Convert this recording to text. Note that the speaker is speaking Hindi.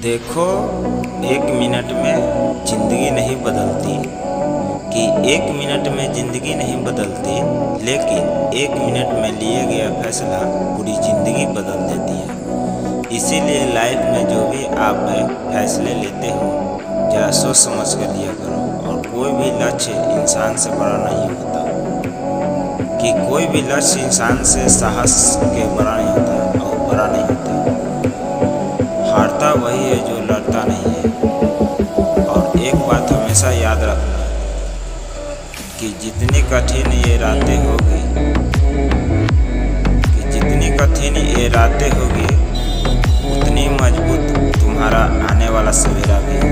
देखो, एक मिनट में ज़िंदगी नहीं बदलती। कि एक मिनट में ज़िंदगी नहीं बदलती, लेकिन एक मिनट में लिए गया फैसला पूरी ज़िंदगी बदल देती है। इसीलिए लाइफ में जो भी आप फैसले लेते हो ज़रा सोच समझ कर लिया करो, और कोई भी लक्ष्य इंसान से बड़ा नहीं होता। कि कोई भी लक्ष्य इंसान से साहस के बड़ा नहीं होता। वही है जो लड़ता नहीं है। और एक बात हमेशा याद रखना कि जितनी कठिन ये रातें होगी, कि जितनी कठिन ये रातें होगी, उतनी मज़बूत तुम्हारा आने वाला सवेरा भी होगा।